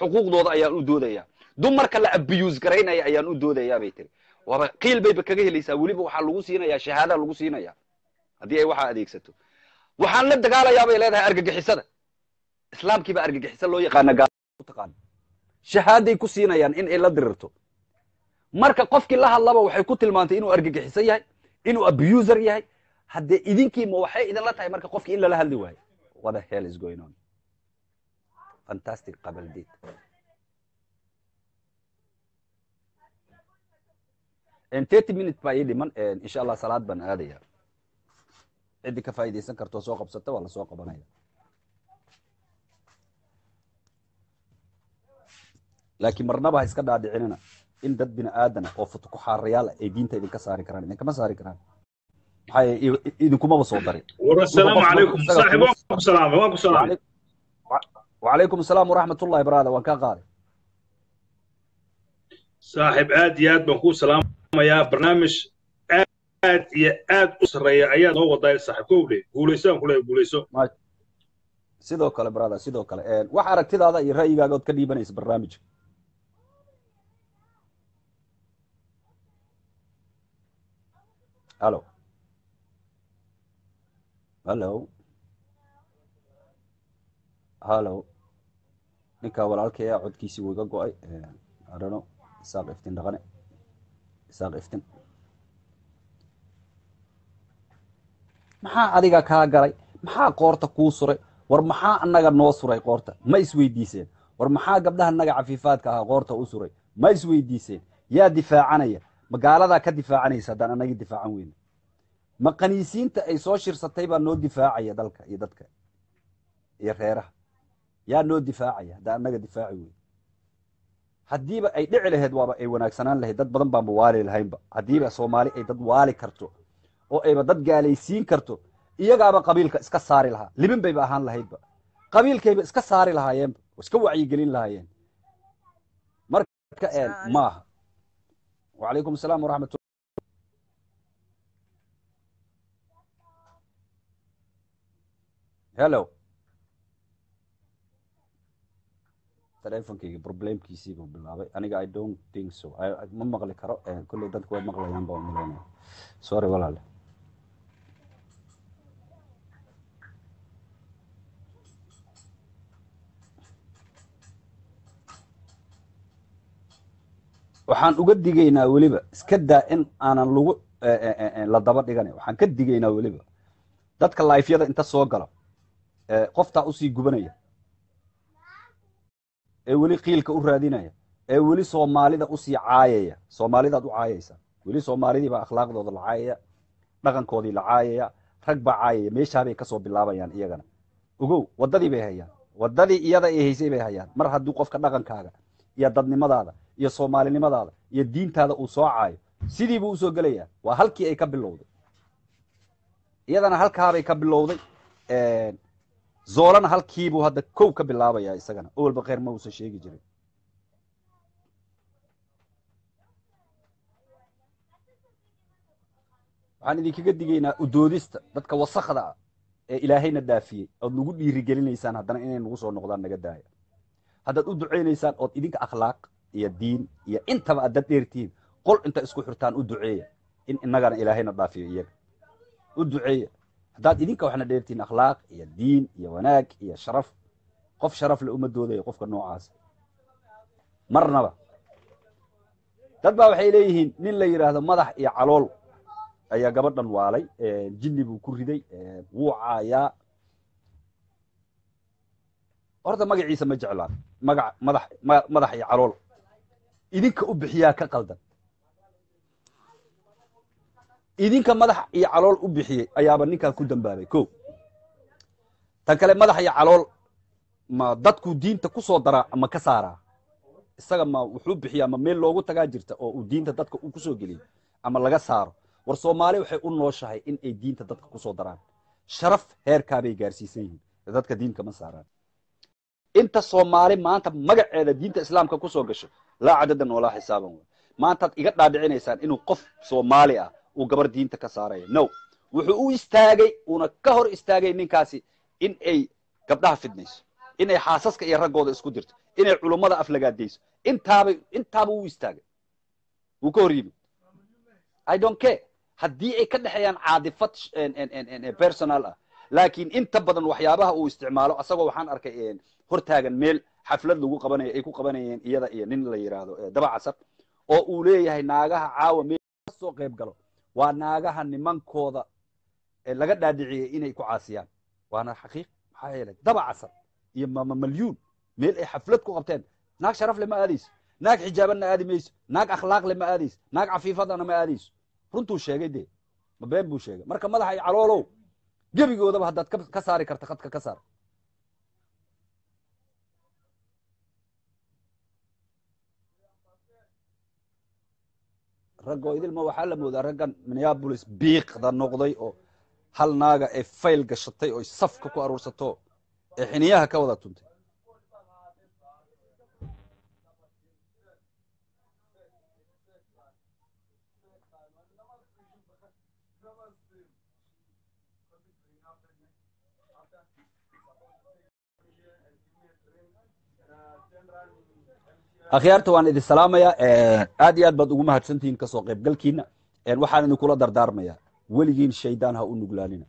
xuquuqdooda ayaan u doodayaa dumarka la abuse garaynaya ayaan u doodayaa bay tiri. Waaba qiil bayba kaga helaysaa. Weliba waxaa lagu siinayaa shahaada lagu siinaya haddii ay waxaa adeegsato. Waxaan la dagaalayaa bay leedahay argagixisada. Islaamkii baa argagixisa loo yaqaana gaataqaan shahaaday ku siinayaan in ay la dirirto. Marka qofkii la hadlaba waxay ku tilmaantay inuu argagixiso yahay inuu abuser yahay. Haddee idinkii waxay idinla tahay marka qofkii in lala hadli waayo. The hell is going on? Fantastic qabaldeed thirty minutes baa ii dhiman insha allah salaad baan aadaya. Ciddii ka faa'idaysan kartoo soo qabsata waa la soo qabanaya laakiin marnaba ha iska dhaadhicinina in dad bini aadana oo futukuxaarayaal ay diinta idinka saari karaan idinkama saari karaan. Maxaa idinkumaba soo darin wacalaykum asalaam waraxmat ullahi baraada waan kaa qaaday saaxiib aad iyo aad baan kuu salaamayaa barnaamij aad iyo aad u sarreeya ayaa noo wadaa saaxiib kowdhe guulayso aan kuleeyahay guulayso sidoo kale brada sidoo kale wax aragtidaada iyo ra'yigaaga ood ka dhiibanaysa barnaamijka hallo hallo hallo ninkaa walaalkaya codkiisii wuu iga go'ay. Adhano isaaq iftin dhaqane isaaq iftin maxaa adiga kaa galay maxaa qoorta kuu suray war maxaa annaga noo suray qoorta ma isweydiiseen war maxaa gabdhaha annaga cafiifaadka ahaa qoorta u suray ma isweydiiseen yaa difaacanaya magaaladaa ka difaacanaysa haddaan annagii difaacan weyne ma qaniisiinta ay soo shirsatay baa noo difaacaya dalka iyo dadka iyo reeraha yaa noo difaacaya haddaan annaga difaaci weyne haddiiba ay dhici lahayd waaba ay wanaagsanaan lahayd dad badan baanba waali lahaynba. Haddiiba soomaali ay dad waali karto oo ayba dad gaalaysiin karto iyagaaba qabiilka iska saari lahaa. Libin bayba ahaan lahaydba. Qabiilkayba iska saari lahaayeenba oo iska wacyigelin lahaayeen. Marka maaha. Wacalaykum asalaam waraxmat hello telefonkeyga problemkiisii buu bilaabay. Aniga i don't think so. Ma maqli karo? Kolley dadku way maqlayaan baa u malaynaya sorry walaale waxaan uga digaynaa weliba iska daa in aanan lagu la daba dhigana waxaan ka digaynaa weliba. Dadka laifyada inta soo gala qoftaa u sii gubanaya ee weli qiilka u raadinaya ee weli soomaalida u sii caayaya soomaalidaad u caayaysa weli soomaalidii baa akhlaaqdooda la caayaya dhaqankoodii la caayaya rag baa caayaya meeshaabay ka soo bilaabayaan iyagana. Ogow waddadii bay hayaan waddadii iyada ay haysay bay hayaan. Mar hadduu qofka dhaqankaaga iyo dadnimadaada iyo soomaalinimadaada iyo diintaada uu soo caayo sidii buu u soo gelayaa. Waa halkii ay ka bilowday. Iyadana halkaabay ka bilowday zoolana halkiibuu hadda kow ka bilaabaya isagana. Owalba kheyr ma uusan sheegi jirin. Waxaan idinkaga digaynaa udoodista dadka wasakda ah ee ilaahayna dhaafiyey ood nagu dhiirigelinaysaan haddana inay nagu soo noqdaan naga daaya. Haddaad u ducaynaysaan ood idinka akhlaaq iyo diin iyo intaba aad dad dheertihiin qol inta isku xirtaan u duceeya in inagana ilaahayna dhaafiyo iyaga. U duceeya haddaad idinka waxna dheertihiin akhlaaq iyo diin iyo wanaag iyo sharaf qof sharaf le uma doodayo qofka noocaas. Marnaba. Dad baa waxay leeyihiin nin la yidhaahdo madax iyo calool ayaa gabadhan waalay jinni buu ku riday wuu caayaa. Horta magaciisa ma jeclaan magac madax madax iyo calool. Idinka u bixiyaa ka qaldan idinka madax iyo calool u bixiyey ayaaba ninkaa ku dambaabay. Ko tan kale madax iyo calool ma dadkuu diinta ku soo daraa ama ka saaraa? Isaga ma wuxuu bixiyaa ma meel loogu tagaa jirta oo uu diinta dadka uu ku soo geliyo ama laga saaro? War soomaali waxay u nooshahay in ay diinta dadka ku soo daraan. Sharaf heerkaabay gaarsiisan yihiin dadka diinka ma saaraan. Inta soomaali maanta magaceeda diinta islaamka ku soo gasho laa cadadan walaa xisaaban. Maantaad iga dhaadhicinaysaan inuu qof soomaali ah uu gabar diinta ka saaraya. No wuxuu u istaagay uuna ka hor istaagay ninkaasi in ay gabdhaha fidnayso inay xaasaska iyo raggooda isku dirto inay culummada aflagaadayso intaabay intaaba u istaagay. Wuu ka hor yimid. I don't care. Haddii ay ka dhexeeyaan caadifad personal ah laakiin inta badan waxyaabaha uu isticmaalo asagoo waxaan arkay hortaagan meel xaflad lagu qabanaya ay ku qabanayeen iyada iyo nin la yidhaahdo daba casar oo uu leeyahay naagaha caawa meel ka soo qayb galo waa naagaha nimankooda laga dhaadhiciyey inay ku caasiyaan. Waana xaqiiq maxaa yeelay daba casar iyo mama malyuun meel ay xaflad ku qabteen. Naag sharaf le ma aadayso naag xijaabanna aadi mayso naag akhlaaq le ma aadayso naag cafiifadana ma aadayso runtuu sheegay dee. Ma been buu sheegay. Marka madaxa iyo caloolow gebigoodaba haddaad ka saari karta khadka ka saar raggoo idilma waxaa la moodaa raggan minneabolis biiqda noqday oo hal naaga ee fayl gashatay oo safka ku aruursato ee xiniyaha ka wada tuntay akhyaarta waan idin salaamaya aad iyo aad baad ugu mahadsantihiin ka soo qaybgalkiina waxaan idinkula dardaarmaya weligiin shaydaan ha u nuglaanina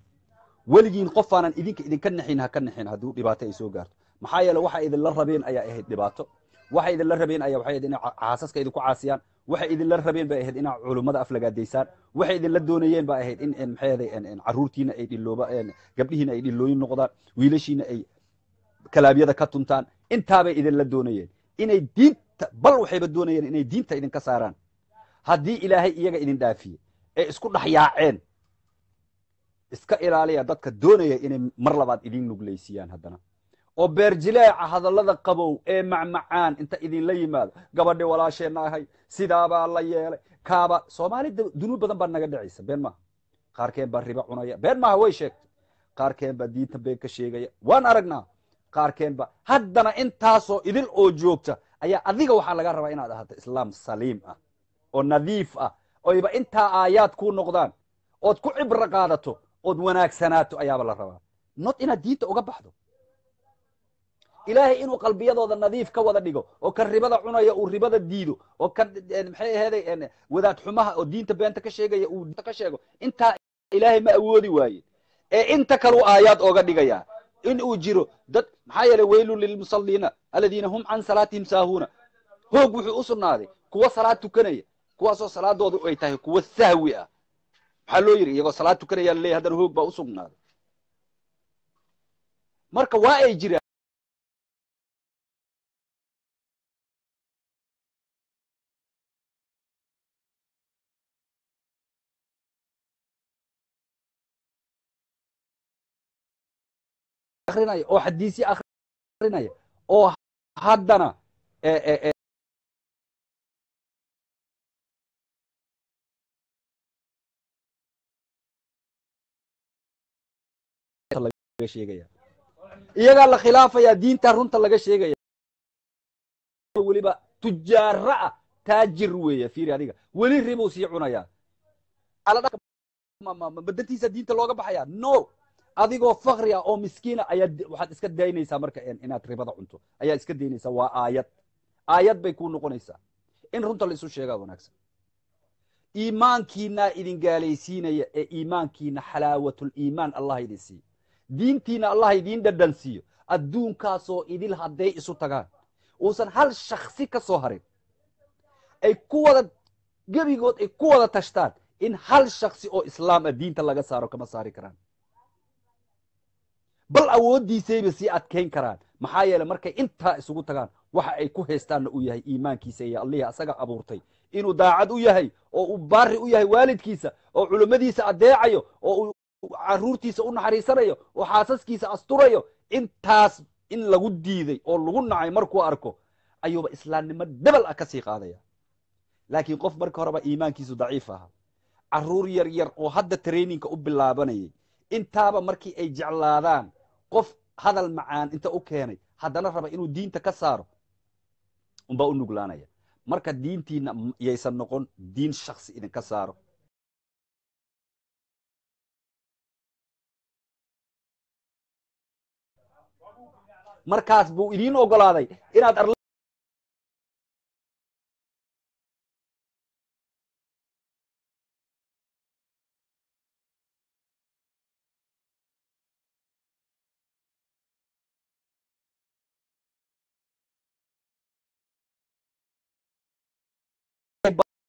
weligiin qofaanan idinka idinka nixin ha ka nixin hadduu dhibaato ay soo gaarto. Maxaa yeele waxa idinla rabeen ayaa ahayd dhibaato. Waxay idinla rabeen ayaa waxay inay xaasaska idinku caasiyaan. Waxay idinla rabeen bay ahayd inaa culummada aflagaadaysaan waxay idinla doonayeen ba ahayd in maxay ahayd caruurtiina ay dhilooba gabdhihiina ay dhilooyin noqdaan wiilashiina ay kalaabyada ka tuntaan. Intaabay idinla doonayeen. Inay diinta bal waxayba doonayeen inay diinta idinka saaraan. Haddii ilaahay iyaga idin dhaafiye ee isku dhex yaaceen iska ilaaliya dadka doonaya inay mar labaad idin nuglaysiiyaan haddana. Oo beerjileeca hadallada qabow ee macmacaan inta idinla yimaado gabadhi walaasheenna ahay sidaabaa la yeelay kaaba soomaali dunuub badan baa naga dhacaysa been maaha. Qaarkeen baa riba cunaya been maaha way sheegtay. Qaarkeen baa diinta been ka sheegaya waan aragnaa qaarkeen ba haddana intaasoo idil oo joogta ayaa adiga waxaa laga rabaa inaad ahaato islaam saliim ah oo nadiif ah oyba intaa aayaad ku noqdaan ood ku cibro qaadato ood wanaagsanaato ayaaba la rabaa. Not inaad diinta uga baxdo. Ilaahay inuu qalbiyadooda nadiif ka wada dhigo oo kan ribada cunaya uu ribada diido oo kan maxay aheeday wadaad xumaha oo diinta beenta ka sheegaya uu ka sheego intaa ilaahay ma awoodi waaye. Ee inta kaleu aayaad ooga dhigaya in uu jiro dad maxaa yeelay waylun lilmusaliina aladiina hum can salaatihim saahuuna hoog wuxuu u sugnaaday kuwa salaad tukanaya kuwaasoo salaadoodu ay tahay kuwa sahwi ah. Maxaa loo yidhi iyagoo salaad tukanaya laleeyahy haddana hoog baa u sugnaaday. Marka waa ay jiraan akrinaya oo xadiisyo akrinaya oo haddana iyagaa la khilaafaya diinta runta laga sheegaya weliba tujaaro ah taajir weeye fiiri adiga weli ribuu sii cunayaa badantiisa diinta looga baxaya no adigoo fakri ah oo miskiina ayaad waxaad iska daynaysaa marka inaad ribada cunto. Ayaad iska daynaysaa. Waa aayad. Aayad bay kuu noqonaysaa. In runta la isu sheegaa wanaagsan. Iimaankiinaa idin gaalaysiinaya ee iimaankiina xalaawatul iimaan allah idin siiyo diintiina allah idiin dhadhan siiyo. Adduunkaasoo idil hadday isu tagaan. Uusan hal shaksi ka soo harin. Ay ku wada gebigood ay ku wada tashtaan in hal shaksi oo islaam ah diinta laga saaro kama saari karaan bal awooddiisayba sii adkayn karaan. Maxaa yeele markay intaa isugu tagaan waxa ay ku haystaanna uu yahay iimaankiisa iyo allihii asaga abuurtay. Inuu daacad u yahay oo uu baari u yahay waalidkiisa oo culummadiisa addeecayo oo uu caruurtiisa u naxariisanayo oo xaasaskiisa asturayo intaas in lagu diiday oo lagu nacay markuu arko ayuuba islaamnimo debel ah ka sii qaadaya. Laakiin qof marka horeba iimaankiisu daciif ahaa carruur yar yar oo hadda traininka u bilaabanayay intaaba markii ay jeclaadaan qof hadal macaan inta u keenay haddana raba inuu diinta ka saaro unbaa u nuglaanaya. Marka diintiina yaysan noqon diin shaksi idinka saaro. Markaas buu idiin ogolaaday inaad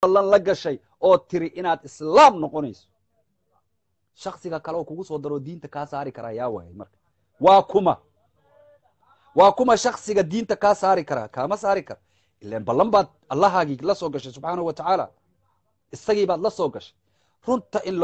la gashay oo tiri inaad islaam noqonayso. Shaksiga kale oo kugu soo daroo diinta kaa saari karaa yaa waayay marka. Waa kuma. Waa kuma shaksiga diinta kaa saari karaa kaama saari kara. Ilan ballan baad allahaagii la soo gashay subxaanahu wa tacaala. Isagii baad la soo gashay. Runta in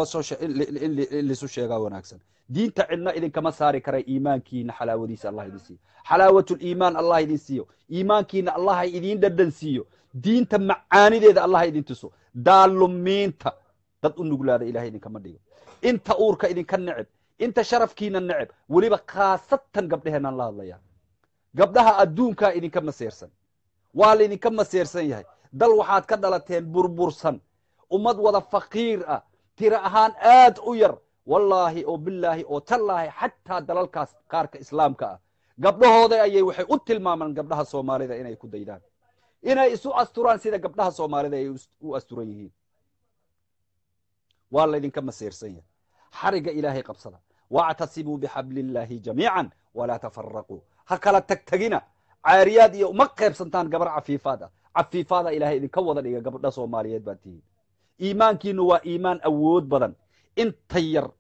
lisu sheegaa wanaagsan. Diinta cidna idinkama saari kara iimaankiina xalaawadiisa allah idin siiyo. Xalaawatuliimaan allah idin siiyo. Iimaankiina allah idiin dhadhan siiyo diinta macaanideeda allah idin tuso. Daalumiinta dad u nuglaada ilahay idinkama dhigo. Inta uurka idinka neceb. Inta sharafkiina neceb. Weliba khaasatan gabdheheenaan la hadlayaa. Gabdhaha adduunkaa idinka maseersan waa laydinka maseersan yahay. Dal waxaad ka dhalateen burbursan. Ummad wada faqiir ah. Tiro ahaan aad u yar. Wallaahi oo bilaahi oo tallaahi xataa dalalkaas qaarka islaamka ah. Gabdhahooda ayay waxay u tilmaamaan gabdhaha soomaalida inay ku daydaan inay isu asturaan sida gabdhaha soomaalida ay u asturan yihiin. Waa laydinka maseersan yahay. Xariga ilaahay qabsada. Wactasibuu bixabliillaahi jamiican walaa tafaraquu ha kala tagtagina. Caariyaad iyo uma qaybsantaan gabar cafiifaad ah. Cafiifaada ilaahay idinka wada dhiga gabdha soomaaliyeed baad tihiin iimaankiinu waa iimaan awood badan. Inta yar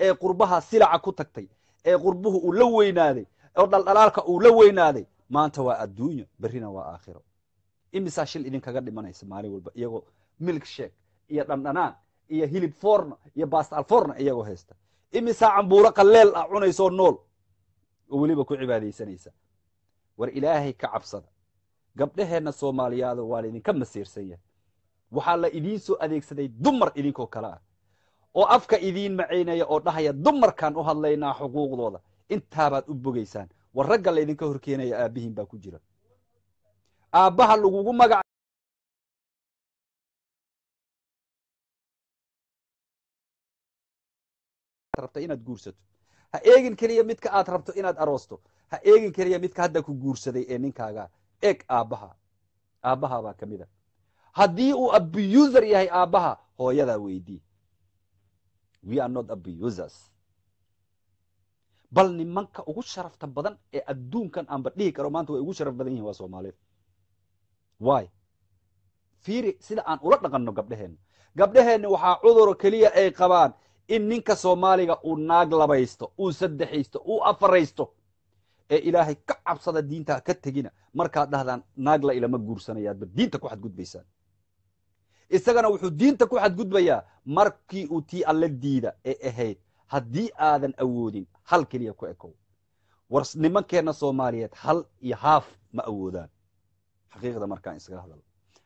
ee qurbaha silaca ku tagtay ee qurbuhu uu la weynaaday oo dhaldhalaalka uu la weynaaday maanta waa adduunyo berrina waa aakhiro imisaa shil idinkaga dhimanaysa maalin walba iyagoo milk sheek iyo dhandhanaan iyo hilib forna iyo baastal forna iyagoo haysta. Imisaa cambuuro qalleel ah cunaysoo nool oo weliba ku cibaadaysanaysa. War ilaahay ka cabsada. Gabdhaheenna soomaaliyaada waa laydinka masiirsan yahay. Waxaa la idiin soo adeegsaday dumar idinkoo kale ah oo afka idiin macaynaya oo dhahaya dumarkaan u hadlaynaa xuquuqdooda. Intaabaad u bogaysaan war ragga laydinka horkeenaya aabbihiin baa ku jira aabbaha lagugu magac rabta inaad guursato. Ha eegin keliya midka aad rabto inaad aroosto. Ha eegin keliya midka hadda ku guursaday ee ninkaaga. Eeg aabbaha aabbaha baa ka mid a. Haddii uu abuser yahay aabbaha hooyadaa weydii. We are not abusers. Bal nimanka ugu sharafta badan ee adduunkan aanba dhihi karo maanta way ugu sharaf badan yihiin waa soomaalida wy fiiri sida aan ula dhaqanno gabdheheenna gabdheheenna waxaa cuduro keliya ay qabaan in ninka soomaaliga uu naag labaysto uu saddexaysto uu afaraysto ee ilaahay ka cabsada diintaa ka tegina. Markaad dhahdaan naag la ilama guursanayaadba diinta ku xadgudbaysaan. Isagana wuxuu diinta ku xadgudbayaa markii uu tii alle diida ee ahayd. Haddii aadan awoodin hal keliya ku ekow. War nimankeenna soomaaliyeed hal iyo haaf ma awoodaan xaqiiqda markaan iskaga hadal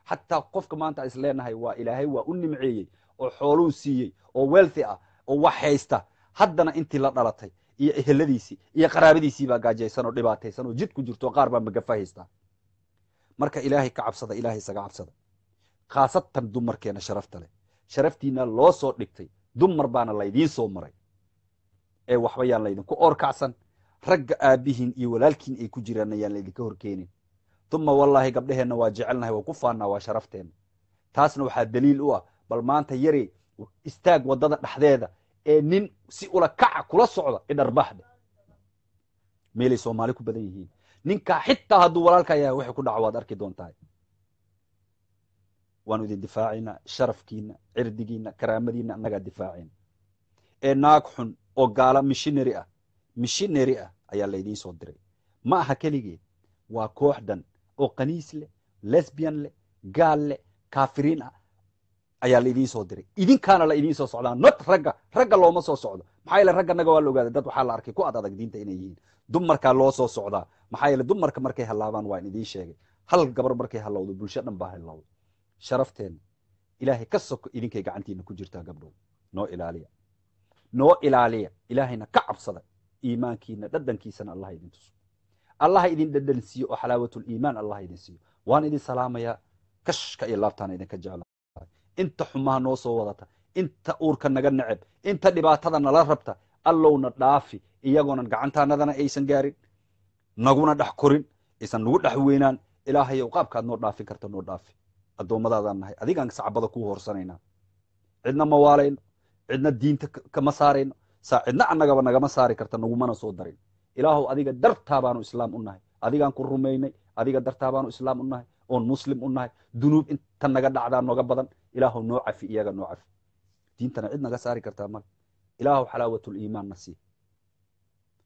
xataa qofka maanta is leenahay waa ilaahay waa u nimceeyey oo xooluu siiyey oo wealthy ah oo wax haysta. Haddana intii la dhalatay iyo eheladiisii iyo qaraabadiisii baa gaajaysan oo dhibaataysan oo jid jirto qaar baa magafa haystaa marka ilaahay ka cabsada ilaahay isaga cabsada. Khaasatan dumarkeena sharafta leh. Sharaftiina loo soo dhigtay dumar baana laydiin soo maray. Ee waxba yaan laydinku oorkacsan ragga aabbihiin iyo walaalkiin ay ku jiraan ayaan laydinka horkeenin uma wallaahi gabdheheenna waa jecelnahay waa ku faannaa waa sharafteenna taasna waxaa daliil u ah bal maanta yare istaag waddada dhexdeeda ee nin si ula kaca kula socda idharbaxda meelay soomaali ku badan yihiin. Ninkaa xitaa hadduu walaalkaa yahay waxay ku dhaco waad arki doontaa waanu idin difaacayna sharafkiina cirdigiina karaamadiina annagaa difaacayna ee naag xun oo gaala mishinary ah mishinary ah ayaa laydiin soo diray. Ma aha keligeed waa koox dhan oo kaniis leh lesbian leh gaal leh kaafiriin ah ayaa la soo diray. Idinkaana la idiin soo socdaa not ragga ragga looma soo socdo. Maxaa yeele ragga waa la ogaaday dad waxaa la arkay ku ad adag diinta inay yihiin. Dumarkaa loo soo socdaa. Maxaa yeele dumarka markay hallaabaan waan idiin sheegay. Hal gabar markay hallowdo bulsho dhan baa hallowda. Sharafteenna ilaahay ka soko idinkay gacantiina ku jirtaa gabdhow. Noo ilaaliya. Noo ilaaliya. Ilaahayna ka cabsada iimaankiina dhadhankiisana allah idin tuso allah idin dhadhan siiyo oo xalaawatul-iimaan allah idin siiyo. Waan idin salaamayaa kashka iyo laabtaana idinka jeclahay inta xumaha noo soo wadata inta uurka naga neceb inta dhibaatada nala rabta allowna dhaafi iyagoonan gacantaanadana aysan gaarin naguna dhex korin aysan nagu dhex weynaan. Ilaahayow qaabkaad noo dhaafin karta noo dhaafi. Addoommadaadaan nahay. Adigaan sacbada kuu horsanaynaa cidna ma waalayno. Cidna diinta kama saarayno. Saa cidna annagaba nagama saari karta nagumana soo darin ilaahow adiga dartaa baanu islaam u nahay. Adigaan ku rumaynay adiga dartaa baanu islaam u nahay. Oon muslim u nahay. Dunuub inta naga dhacdaa noga badan ilaahow noo cafi iyaga noo cafi. Diintana cid naga saari kartaa male ilaahow xalaawatul-iimaan na sii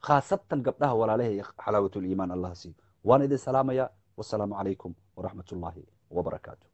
khaasatan gabdhaha walaalahay xalaawatul-iimaan allah siiyo waan idin salaamayaa wasalaamu calaykum waraxmat ullaahi wabarakaatu